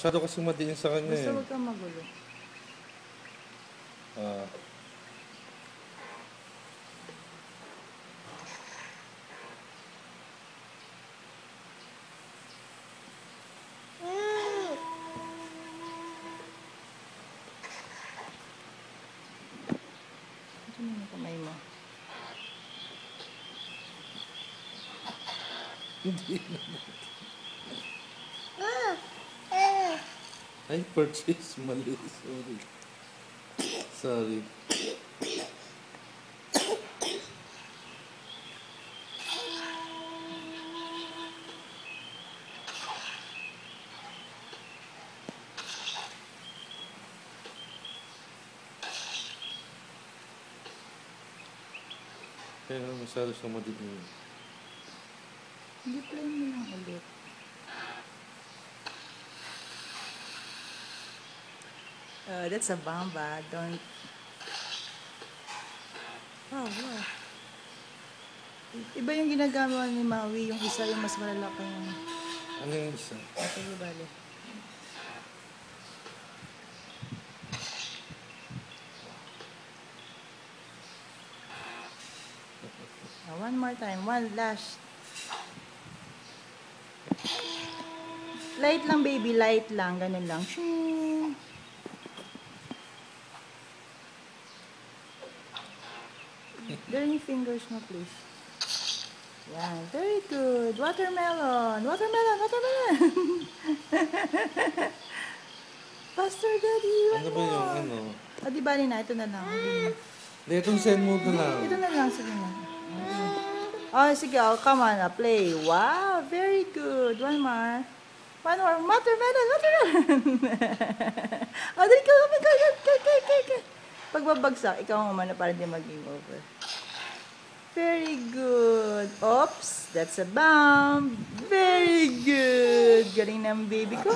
Masyado kasi madiin sa kanya Basta eh. huwag kang magulo. Ah. Ito mo yung kamay mo. Hindi na. Ay, purchase. Mali. Sorry. Sorry. Kaya masyado siyang madiin. Hindi play mo lang ulit. Oh, that's a bamba. Don't... Wow, wow. Iba yung ginagawa ni Maui. Yung isa yung mas malalaki yung... Ano yung isa? Sige, bale. Ah, one more time. One last. Light lang, baby. Light lang. Ganun lang. Shing. Galing yung fingers mo, please. Yan. Very good. Watermelon. Watermelon. Watermelon. Faster, daddy. One Ano ba yung more. ano? Ah, di bali na. Ito na lang. Hindi. Itong send mode na lang. Ito na lang. Sige na. Oh, sige. Oh, come on. ah, play. Wow. Very good. One more. One more. Watermelon. Watermelon. oh, dali ka. Go, go, go, go. Pagbabagsak, ikaw ang umano para hindi mag-game over. Very good. Oops. That's a bomb. Very good. Galing ng baby ko.